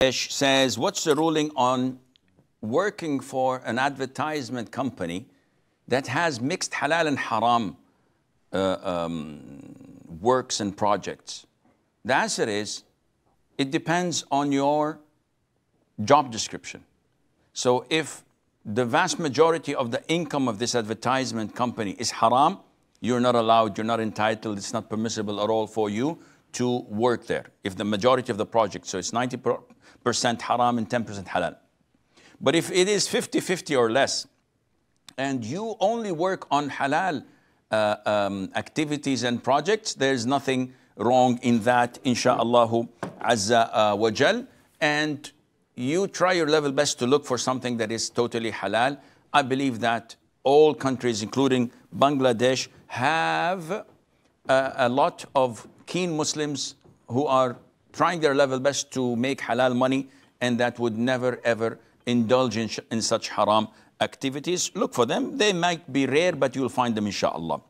Says, what's the ruling on working for an advertisement company that has mixed halal and haram uh, um, works and projects? The answer is, it depends on your job description. So if the vast majority of the income of this advertisement company is haram, you're not allowed, you're not entitled, it's not permissible at all for you to work there. If the majority of the project, so it's 90% haram and 10% halal. But if it is 50 50 or less, and you only work on halal uh, um, activities and projects, there's nothing wrong in that, insha'Allah azza uh, wa jal. And you try your level best to look for something that is totally halal. I believe that all countries, including Bangladesh, have uh, a lot of keen Muslims who are trying their level best to make halal money and that would never ever indulge in, in such haram activities. Look for them. They might be rare, but you'll find them, inshallah.